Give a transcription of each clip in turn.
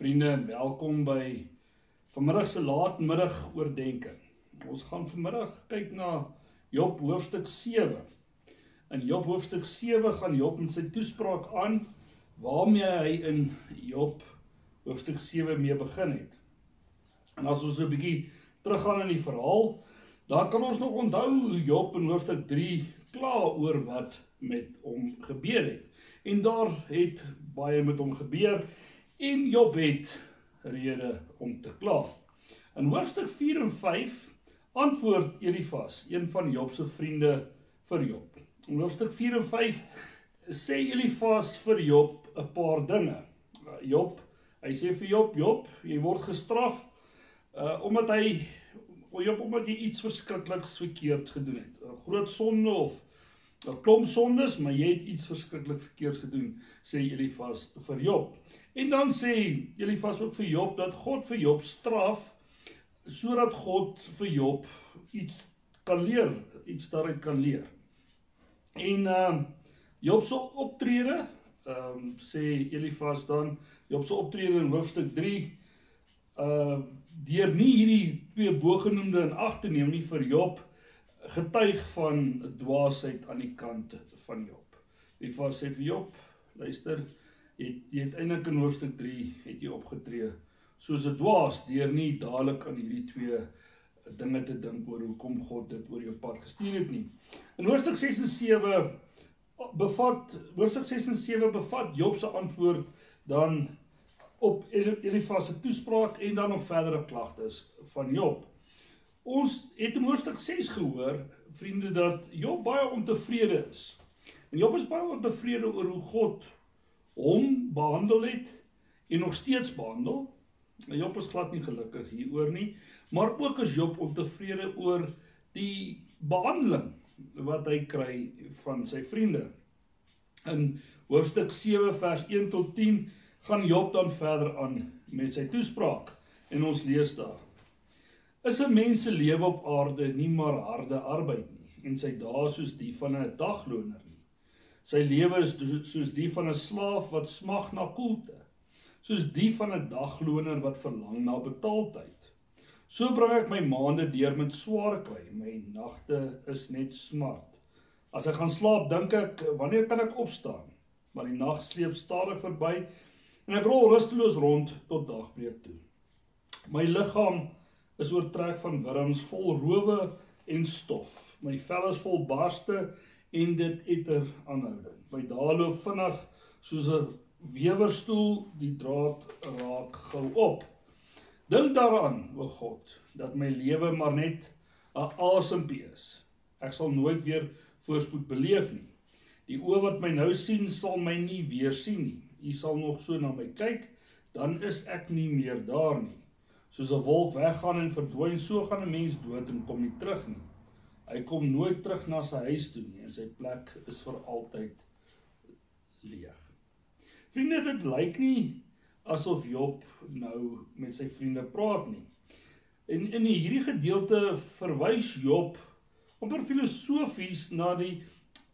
vriende en welkom by vanmiddag se laatmiddag oordeenking. Ons gaan vanmiddag kyk na Job hoofstuk 7. In Job hoofstuk 7 gaan Job met sy toespraak aan waarmee hy in Job hoofstuk 7 mee begin het. En as ons 'n bietjie teruggaan in die verhaal, dan kan ons nog onthou hoe Job in hoofstuk 3 kla oor wat met hom gebeur het. En daar het baie met hom gebeur en Job het rede om te kla. In hoofstuk 4 en 5 antwoord Elifas, een van Job se vriende vir Job. In hoofstuk 4 en 5 sê Elifas vir Job 'n paar dinge. Job, hy sê vir Job, Job, jy word gestraf uh omdat hy Job omdat jy iets verskrikliks verkeerd gedoen het. 'n Groot sonde of 'n klomp sondes, maar jy het iets verskriklik verkeerds gedoen, sê Elifas vir Job. En dan sê Elifas ook vir Job dat God vir Job straf sodat God vir Job iets kan leer, iets daaruit kan leer. En ehm uh, Job se optrede, ehm um, sê Elifas dan, Job se optrede in hoofstuk 3 uh deur nie hierdie twee bogenoemde in ag te neem nie vir Job getuig van dwaasheid aan die kant van Job. Elifas sê vir Job, luister, jy het, het eintlik in hoofstuk 3 het jy opgetree soos 'n dwaas deur nie dadelik aan hierdie twee dinge te dink oor hoekom God dit oor jou pad gestuur het nie. In hoofstuk 6 en 7 bevat hoofstuk 6 en 7 bevat Job se antwoord dan op Elifas se toespraak en dan nog verdere klagtes van Job. Ons het in hoofstuk 6 gehoor, vriende, dat Job baie ontevrede is. En Job is baie ontevrede oor hoe God hom behandel het en nog steeds behandel. En Job is glad nie gelukkig hieroor nie, maar ook is Job ontevrede oor die behandeling wat hy kry van sy vriende. In hoofstuk 7 vers 1 tot 10 gaan Job dan verder aan met sy toespraak en ons lees daar. Is 'n mens se lewe op aarde nie maar harde arbeid nie en sy dae soos die van 'n dagloner nie. Sy lewe is soos die van 'n slaaf wat smag na koelte, soos die van 'n dagloner wat verlang na betaaltyd. So bring ek my maande deur met swaar kry, my nagte is net smart. As ek gaan slaap, dink ek, wanneer kan ek opstaan? Maar die nag sleep stadig verby en ek rol rusteloos rond tot dagbreek toe. My liggaam is oortrek van wurms vol rowe en stof. My vel is vol barste en dit eter aanhouding. My dae loop vinnig soos 'n wewerstoel, die draad raak gou op. Dink daaraan, o God, dat my lewe maar net 'n asempie is. Ek sal nooit weer voorspoed beleef nie. Die oë wat my nou sien, sal my nie weer sien nie. U sal nog so na my kyk, dan is ek nie meer daar nie. Soos 'n wolk weggaan en verdwyn, so gaan 'n mens dood en kom nie terug nie. Hy kom nooit terug na sy huis toe nie en sy plek is vir altyd leeg. Vriende, dit lyk nie asof Job nou met sy vriende praat nie. En in hierdie gedeelte verwys Job amper filosofies na die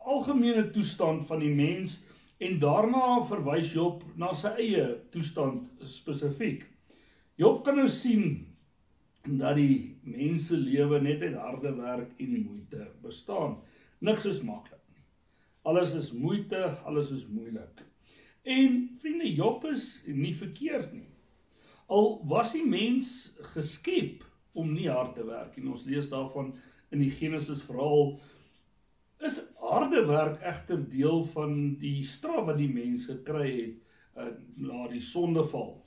algemene toestand van die mens en daarna verwys Job na sy eie toestand spesifiek. Job kan nou sien dat die mense lewe net uit harde werk en moeite bestaan. Niks is maklik nie. Alles is moeite, alles is moeilik. En vriende, Job is nie verkeerd nie. Al was die mens geskep om nie hard te werk en ons lees daarvan in die Genesis verhaal is harde werk egter deel van die straf wat die mens gekry het uh, na die sondeval.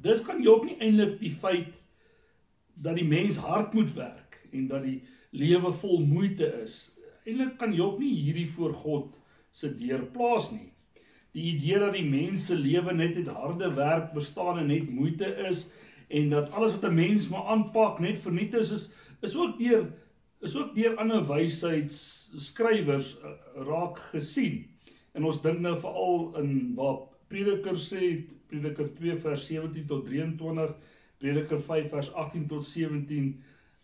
Dis kan Job nie eintlik die feit dat die mens hard moet werk en dat die lewe vol moeite is. Eintlik kan Job nie hierdie voor God se deur plaas nie. Die idee dat die mens se lewe net uit harde werk bestaan en net moeite is en dat alles wat 'n mens maar aanpak net verniet is is, is ook deur is ook deur ander wysheidskrywers uh, raak gesien. En ons dink nou veral in waar Prediker sê Prediker 2 vers 17 tot 23, Prediker 5 vers 18 tot 17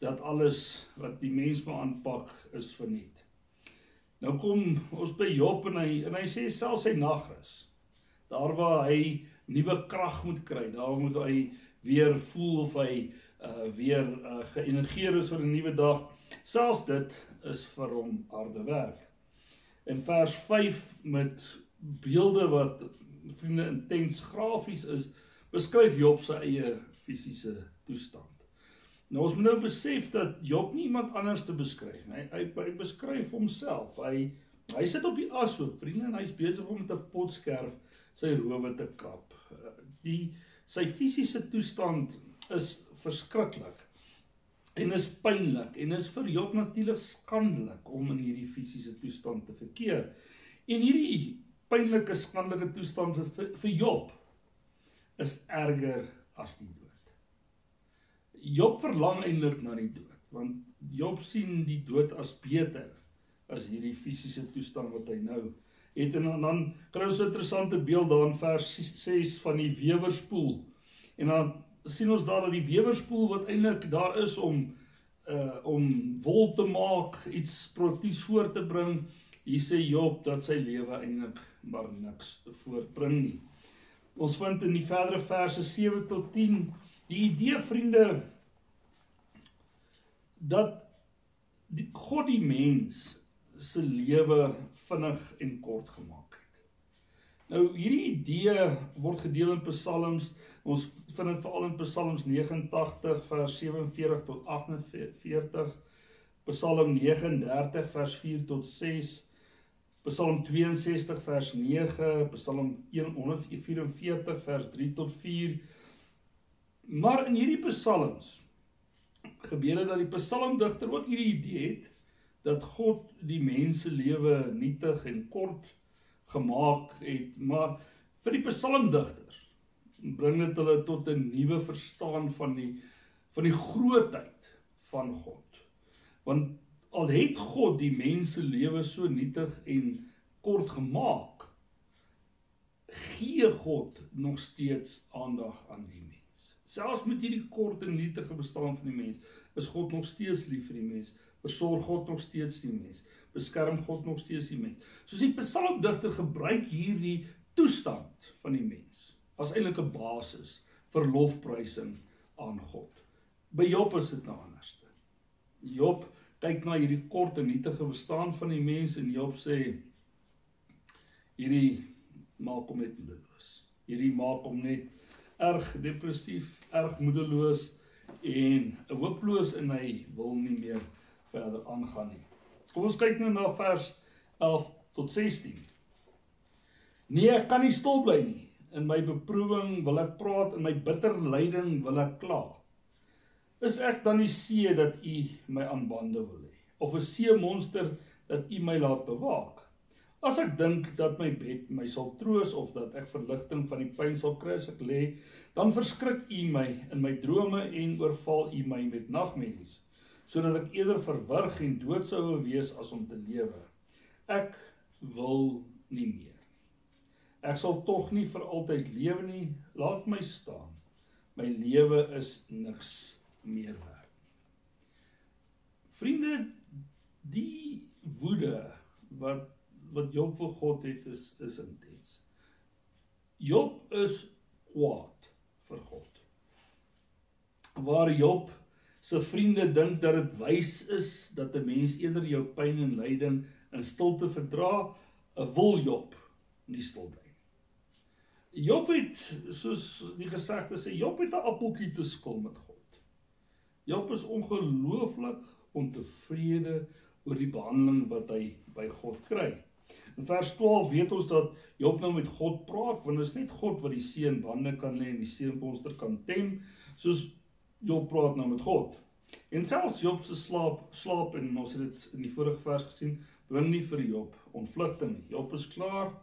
dat alles wat die mens maar aanpak is verniet. Nou kom ons by Job en hy en hy sê self sy nagrus. Daar waar hy nuwe krag moet kry, daar moet hy weer voel of hy uh weer uh, geënergeer is vir 'n nuwe dag. Selfs dit is vir hom harde werk. In vers 5 met beelde wat vriende intens grafies is, beskryf Job sy eie fisiese toestand. Nou ons moet nou besef dat Job nie iemand anders te beskryf nie. Hy, hy hy beskryf homself. Hy hy sit op die ashoop, vriende, en hy's besig om met 'n potskerf sy rowe te kap. Die sy fisiese toestand is verskriklik en is pynlik en is vir Job natuurlik skandelik om in hierdie fisiese toestand te verkeer. En hierdie pynlike skandelike toestand vir, vir Job is erger as die dood. Job verlang eintlik na die dood, want Job sien die dood as beter as hierdie fisiese toestand wat hy nou het en dan, dan kry ons 'n interessante beeld daar in vers 6 van die wewerspoel. En dan sien ons daar dat die wewerspoel wat eintlik daar is om uh om wol te maak, iets produktief voor te bring, hier sê Job dat sy lewe eintlik maar niks voortbring nie. Ons vind in die verdere verse 7 tot 10 die idee vriende dat die God die mens se lewe vinnig en kort gemaak het. Nou hierdie idee word gedeel in Psalms. Ons vind dit veral in Psalms 89 vers 47 tot 48, Psalm 39 vers 4 tot 6, Psalm 62 vers 9, Psalm 144 vers 3 tot 4. Maar in hierdie psalms gebeur dit dat die psalmdigter ook hierdie idee het dat God die mens se lewe nietig en kort gemaak het, maar vir die psalmdigters bring dit hulle tot 'n nuwe verstaan van die van die grootheid van God. Want al het God die mens se lewe so nietig en kort gemaak, gee God nog steeds aandag aan die mens. Selfs met hierdie kort en nietige bestaan van die mens, is God nog steeds lief vir die mens. Versorg God nog steeds die mens. Beskerm God nog steeds die mens. Soos die psalmdigter gebruik hierdie toestand van die mens as eintlik 'n basis vir lofprysing aan God. By Job is dit nou anderste. Job kyk na hierdie kort en nietige bestaan van die mens en Job sê hierdie maak hom net moedeloos. Hierdie maak hom net erg depressief, erg moedeloos en hooploos en hy wil nie meer verder aangaan nie. Kom ons kyk nou na vers 11 tot 16. Nee, ek kan nie stil bly nie. In my beproewing wil ek praat, in my bitter lyding wil ek kla. Is ek dan die see dat u my aan bande wil hê? Of 'n see monster dat u my laat bewaak? As ek dink dat my bed my sal troos of dat ek verligting van die pyn sal kry as ek lê, dan verskrik U my in my drome en oorval U my met nagmerries, sodat ek eerder verwrig en dood sou wees as om te lewe. Ek wil nie meer. Ek sal tog nie vir altyd lewe nie. Laat my staan. My lewe is niks meer werd. Vriende, die woede wat wat Job vir God het is is intens. Job is kwaad vir God. Waar Job se vriende dink dat dit wys is dat 'n mens eerder jou pyn en lyding in stilte verdra, wil Job nie stil bly nie. Job het soos die gesegde sê, Job het 'n appeltjie te skil met God. Job is ongelooflik ontevrede oor die behandeling wat hy by God kry. In vers 12 weet ons dat Job nou met God praat, want dit is net God wat die seun bande kan lê en die seunmonster kan tem, soos Job praat nou met God. En selfs Job se slaap slaap en ons het dit in die vorige vers gesien, bring nie vir Job ontvlugting nie. Job is klaar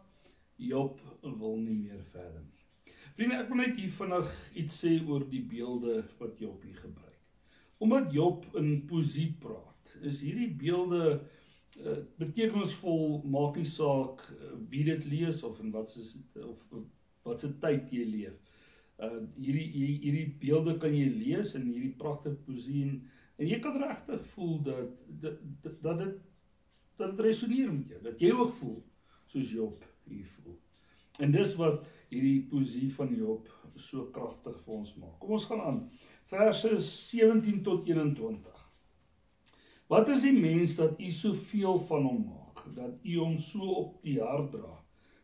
Job wil nie meer verder nie. Vriende, ek wil net hier vinnig iets sê oor die beelde wat Job hier gebruik. Omdat Job in poesie praat, is hierdie beelde uh, betekenisvol, maak nie saak uh, wie dit lees of in wat se of wat se tyd jy leef. Uh hierdie hierdie beelde kan jy lees in hierdie pragtige poesie en, en jy kan regtig voel dat dat dat dit dat dit resoneer met jou, dat jy ook voel soos Job hier voel. En dis wat hierdie poesie van Job so kragtig vir ons maak. Kom ons gaan aan. Verse 17 tot 21. Wat is die mens dat u soveel van hom maak, dat u hom so op die hart dra,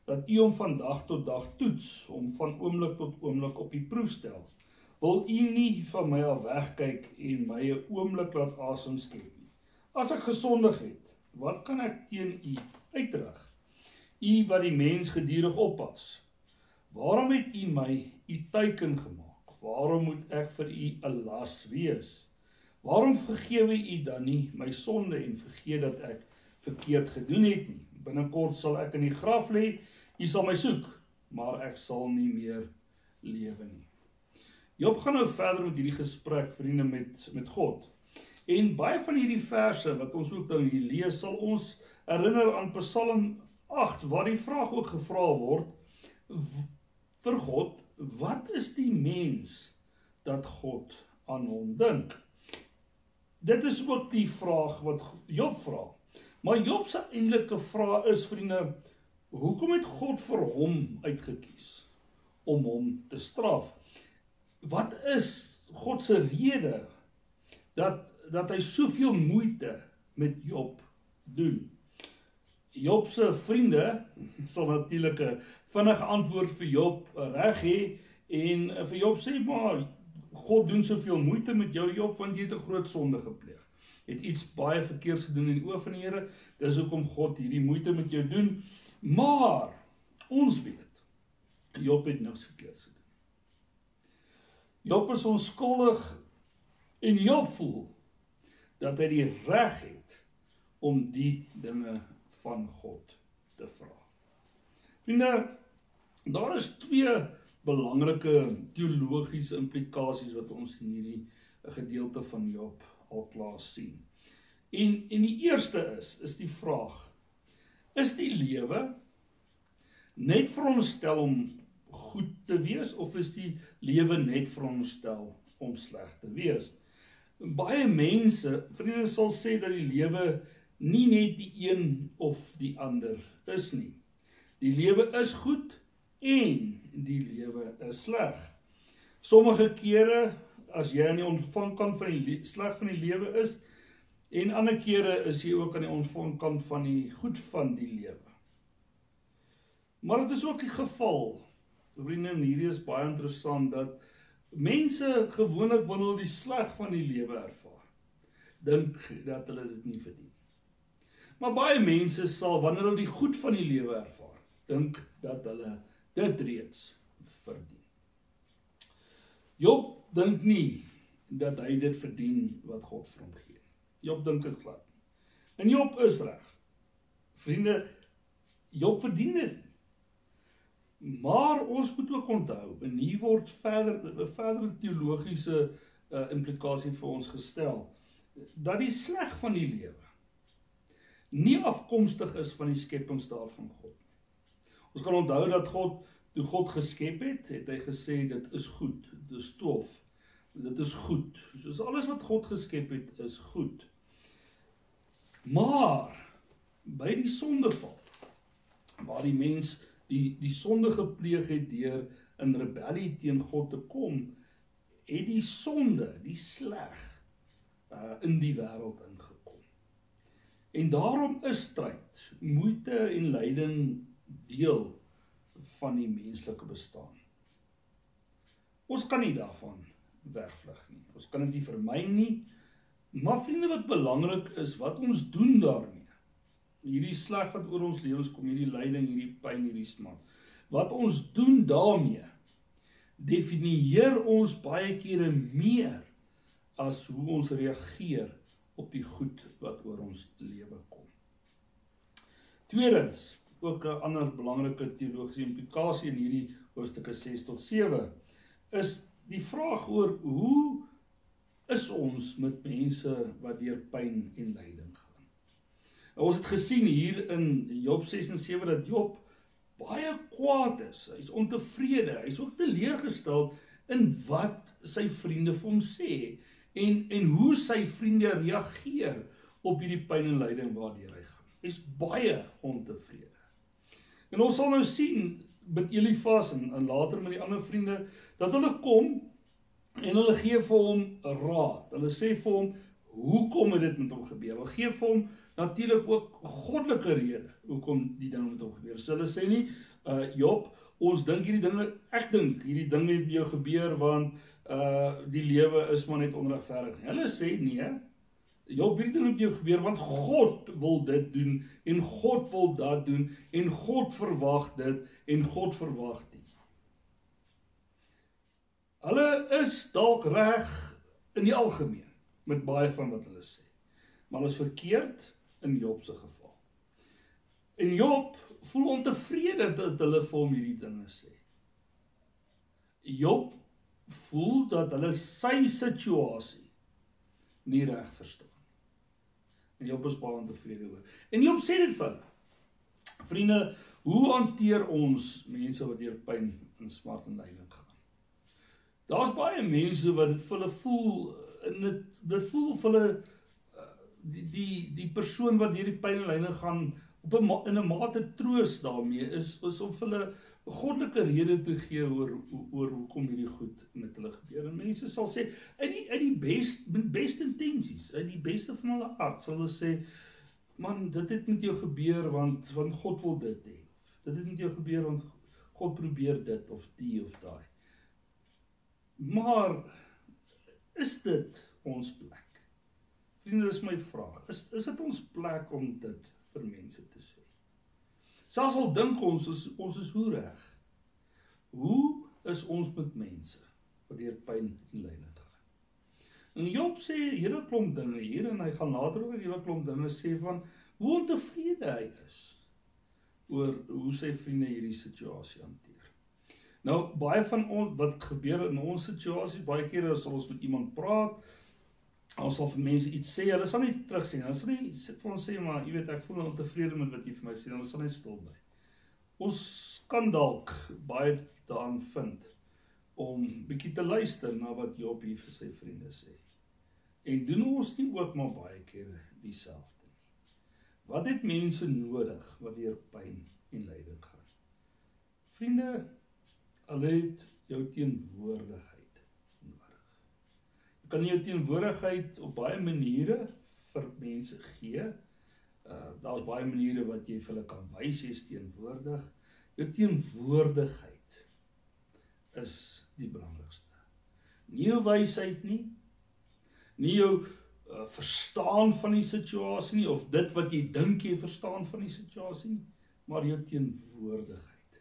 dat u hom van dag tot dag toets, hom van oomblik tot oomblik op die proef stel? Wil u nie van my af wegkyk en my 'n oomblik laat asem skep nie? As ek gesondig het, wat kan ek teen u uitrig? U wat die mens gedurig oppas. Waarom het u my u teiken gemaak? Waarom moet ek vir u 'n las wees? Waarom vergewe u dan nie my sonde en vergeet dat ek verkeerd gedoen het nie? Binnekort sal ek in die graf lê. U sal my soek, maar ek sal nie meer lewe nie. Job gaan nou verder met hierdie gesprek, vriende, met met God. En baie van hierdie verse wat ons ook nou hier lees, sal ons herinner aan Psalm 8 waar die vraag ook gevra word vir God, wat is die mens dat God aan hom dink? Dit is ook die vraag wat Job vra. Maar Job se eintlike vraag is vriende, hoekom het God vir hom uitgekies om hom te straf? Wat is God se rede dat dat hy soveel moeite met Job doen? Job se vriende sal natuurlik 'n vinnige antwoord vir Job reg hê en vir Job sê maar God doen soveel moeite met jou Job want jy het 'n groot sonde gepleeg. Jy het iets baie verkeerds gedoen in die oë van die Here. Dis hoekom God hierdie moeite met jou doen. Maar ons weet Job het niks verkeerds gedoen. Job is onskuldig en Job voel dat hy die reg het om die dinge van God te vra. Vriende, daar is twee belangrike teologiese implikasies wat ons in hierdie gedeelte van Job al klaar sien. En en die eerste is is die vraag: Is die lewe net veronderstel om goed te wees of is die lewe net veronderstel om sleg te wees? Baie mense, vriende sal sê dat die lewe nie net die een of die ander is nie. Die lewe is goed en die lewe is sleg. Sommige kere as jy aan die ontvangkant van die sleg van die lewe is en ander kere is jy ook aan die ontvangkant van die goed van die lewe. Maar dit is ook die geval. Vriende, hierdie is baie interessant dat mense gewoonlik wanneer hulle die sleg van die lewe ervaar, dink dat hulle dit nie verdien Maar baie mense sal wanneer hulle die goed van die lewe ervaar, dink dat hulle dit reeds verdien. Job dink nie dat hy dit verdien wat God vir hom gee. Job dink dit glad nie. En Job is reg. Vriende, Job verdien dit. Maar ons moet ook onthou, en hier word verder 'n verdere teologiese uh, implikasie vir ons gestel dat die sleg van die lewe nie afkomstig is van die skepingsdaad van God. Ons gaan onthou dat God toe God geskep het, het hy gesê dit is goed, dit is stof. Dit is goed. Soos alles wat God geskep het is goed. Maar by die sondeval waar die mens die die sonde gepleeg het deur in rebellie teen God te kom, het die sonde, die sleg uh in die wêreld ingekom. En daarom is stryd, moeite en lyding deel van die menslike bestaan. Ons kan nie daarvan wegvlug nie. Ons kan dit nie vermy nie. Maar vriende wat belangrik is, wat ons doen daarmee. Hierdie sleg wat oor ons lewens kom, hierdie lyding, hierdie pyn, hierdie smart. Wat ons doen daarmee definieer ons baie kere meer as hoe ons reageer op die goed wat oor ons lewe kom. Tweedens, ook 'n ander belangrike teologiese implikasie in hierdie hoofstukke 6 tot 7 is die vraag oor hoe is ons met mense wat deur pyn en lyding gaan. Nou, ons het gesien hier in Job 6 en 7 dat Job baie kwaad is. Hy's ontevrede. Hy's ook teleurgestel in wat sy vriende vir hom sê en en hoe sy vriende reageer op hierdie pyn en lyding waardeur hy gaan. Hy's baie ontevrede. En ons sal nou sien met Elifas en, en later met die ander vriende dat hulle kom en hulle gee vir hom raad. Hulle sê vir hom hoekom het dit met hom gebeur? Hulle gee vir hom natuurlik ook goddelike rede hoekom die ding met hom gebeur. So hulle sê nie uh Job, ons dink hierdie dinge, ek dink hierdie ding het met jou gebeur want uh die lewe is maar net onregverdig. Hulle sê nee, Job hierdie ding met jou gebeur want God wil dit doen en God wil dat doen en God verwag dit en God verwag dit. Hulle is dalk reg in die algemeen met baie van wat hulle sê. Maar hulle is verkeerd in Job se geval. En Job voel ontevrede dat hulle vir hom hierdie dinge sê. Job voel dat hulle sy situasie nie reg verstaan. En Job is baie ontevrede oor. En Job sê dit vir hulle. Vriende, hoe hanteer ons mense wat deur pyn en smart en lyding gaan? Daar's baie mense wat dit vir hulle voel en dit dit voel vir hulle uh, die die die persoon wat deur die pyn en lyding gaan op 'n in 'n mate troos daarmee is is om vir hulle 'n goddelike rede te gee oor oor hoekom hierdie goed met hulle gebeur. En mense sal sê uit die uit die best met beste intensies, uit die beste van hulle hart sal hulle sê man, dit het met jou gebeur want want God wil dit hê. Dit het met jou gebeur want God probeer dit of die of daai. Maar is dit ons plek? Vriende, dis my vraag. Is is dit ons plek om dit vir mense te sê? Selfs al dink ons is ons is hoe reg. Hoe is ons met mense wat deur pyn en lyding gaan? En Job sê hele klomp dinge hier en hy gaan later oor hele klomp dinge sê van hoe ontevrede hy is oor hoe sy vriende hierdie situasie hanteer. Nou baie van ons wat gebeur in ons situasie, baie kere as ons met iemand praat, ons sal vir mense iets sê, hulle sal nie terug sê nie. Hulle sal nie sit vir ons sê maar jy weet ek voel ontevrede met wat jy vir my sê, hulle sal net stil bly. Ons kan dalk baie daaraan vind om bietjie te luister na wat Job hier vir sy vriende sê. En doen ons nie ook maar baie kere dieselfde nie. Wat het mense nodig wat deur pyn en lyding gaan? Vriende, hulle het jou teenwoordigheid kan jou teenwoordigheid op baie maniere vir mense gee. Uh daar's baie maniere wat jy vir hulle kan wys jy's teenwoordig. Jou teenwoordigheid is die belangrikste. Nie jou wysheid nie. Nie jou uh, verstaan van die situasie nie of dit wat jy dink jy verstaan van die situasie nie, maar jou teenwoordigheid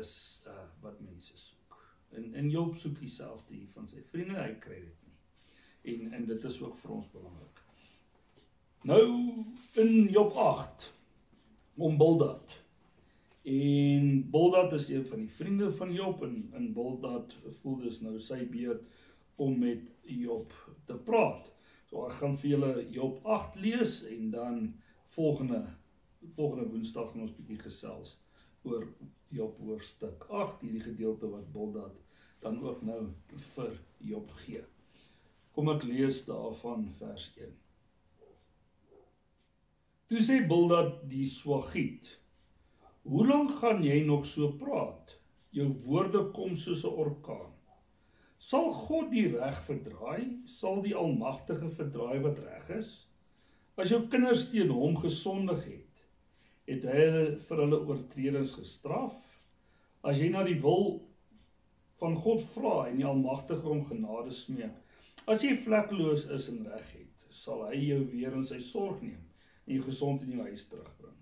is uh wat mense soek. En en Job soek dieselfde hier van sy vriende, hy kry dit nie. En en dit is ook vir ons belangrik. Nou in Job 8 om Bildad. En Bildad is een van die vriende van Job en in Bildad voel dis nou sy beurt om met Job te praat. So ek gaan vir julle Job 8 lees en dan volgende volgende Woensdag gaan ons bietjie gesels oor Job hoofstuk 8 hierdie gedeelte wat Bildad dan ook nou vir Job gee. Kom ek lees daarvan vers 1. Toe sê Bildad die Swagiet: "Hoe lank gaan jy nog so praat? Jou woorde kom soos 'n orkaan. Sal God die reg verdraai? Sal die Almagtige verdraai wat reg is? As jou kinders teen hom gesondig het, het hy hulle vir hulle oortredings gestraf. As jy na die wil van God vra en die Almagtige om genade smeek, as jy vlekkeloos is en reg het, sal hy jou weer in sy sorg neem en jou gesond in jou huis terugbring.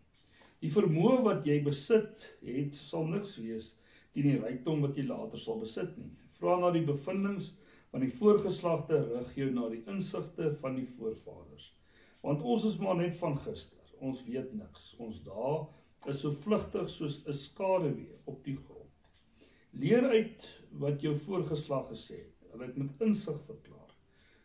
Die vermoë wat jy besit het, sal niks wees teen die rykdom wat jy later sal besit nie. Vra na die bevindinge van die voorgeslagte, rig jou na die insigte van die voorvaders. Want ons is maar net van gister ons weet niks. Ons dae is so vlugtig soos 'n skaduwee op die grond. Leer uit wat jou voorgeslag gesê het. Hulle het met insig verklaar.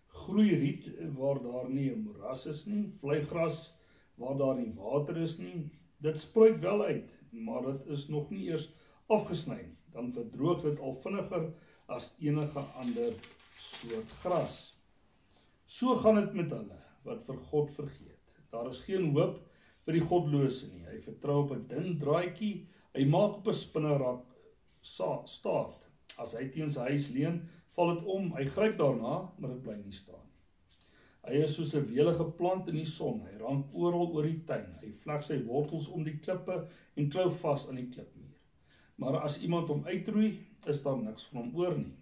Groei riet waar daar nie 'n moras is nie, vleigras waar daar nie water is nie. Dit spruit wel uit, maar dit is nog nie eers afgesny nie. Dan verdroog dit al vinniger as enige ander soort gras. So gaan dit met hulle wat vir God vergeet. Daar is geen hoop vir die godlose nie. Hy vertrou op 'n dun draadjie. Hy maak op 'n spinnerak staat. As hy teen sy huis leun, val dit om. Hy gryp daarna, maar dit bly nie staan. Hy is soos 'n welige plant in die son. Hy rank oral oor die tuin. Hy vleg sy wortels om die klippe en klou vas aan die klipmuur. Maar as iemand hom uitroei, is daar niks van hom oor nie.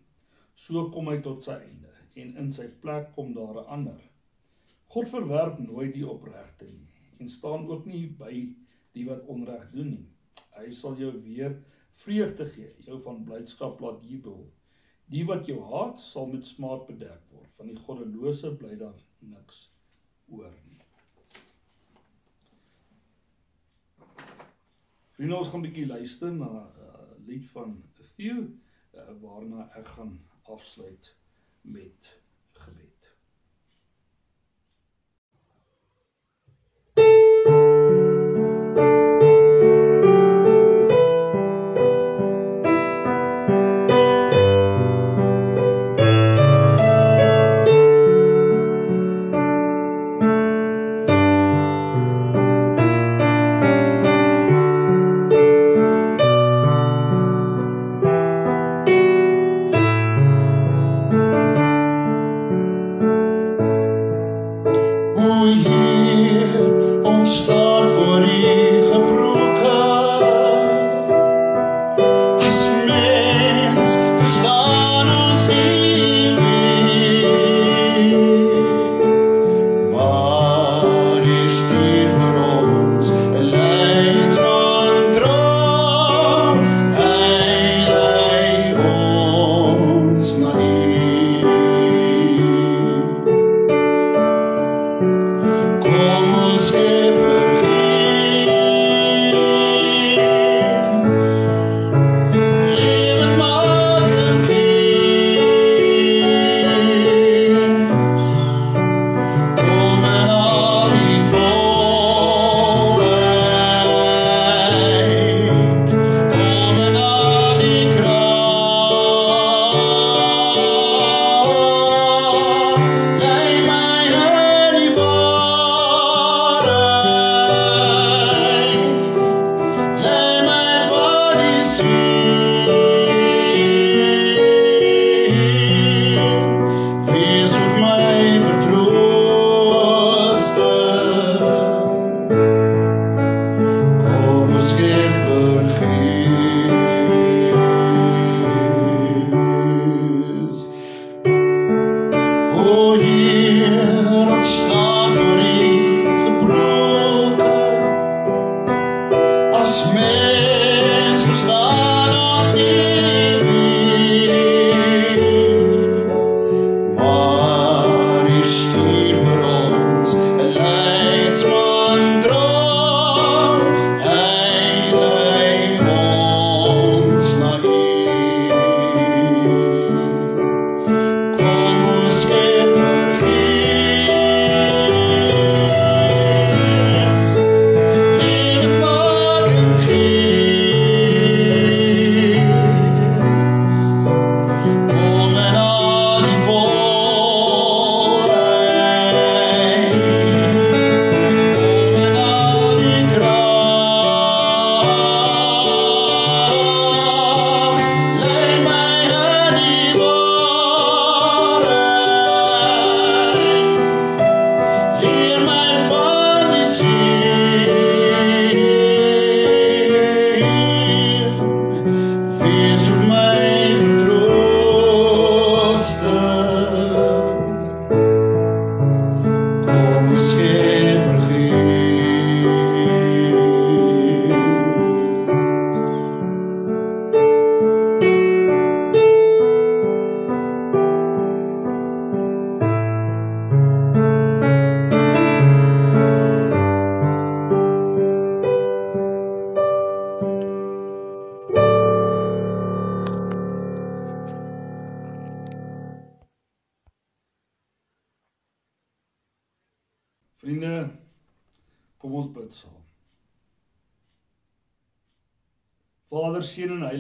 So kom hy tot sy einde en in sy plek kom daar 'n ander. God verwerp nooit die opregte nie en staan ook nie by die wat onreg doen nie. Hy sal jou weer vreugde gee, jou van blydskap laat jubel. Die wat jou haat, sal met smaad bedek word. Van die goddelose bly daar niks oor nie. Vriende, ons gaan 'n bietjie luister na 'n uh, lied van Theo uh, waarna ek gaan afsluit met mens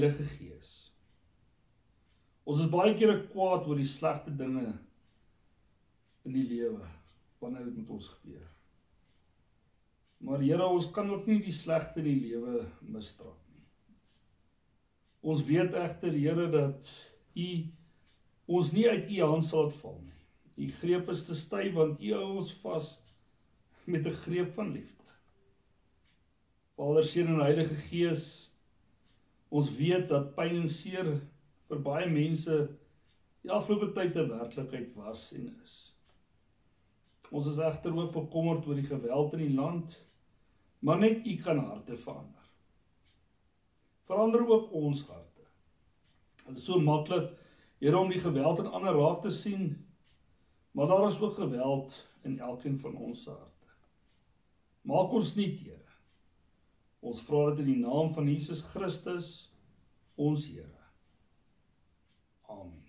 Heilige Gees. Ons is baie kere kwaad oor die slegte dinge in die lewe wanneer dit met ons gebeur. Maar Here, ons kan ook nie die slegte in die lewe misdraad nie. Ons weet egter Here dat U ons nie uit U hand sal val nie. U greep is te styf want U hou ons vas met 'n greep van liefde. Vader, Seun en Heilige Gees, ons weet dat pyn en seer vir baie mense die afgelope tyd 'n werklikheid was en is. Ons is egter ook bekommerd oor die geweld in die land, maar net U kan harte verander. Verander ook ons harte. Dit is so maklik Here om die geweld in ander raak te sien, maar daar is ook geweld in elkeen van ons harte. Maak ons nie teer. Ons vra dit in die naam van Jesus Christus, ons Here. Amen.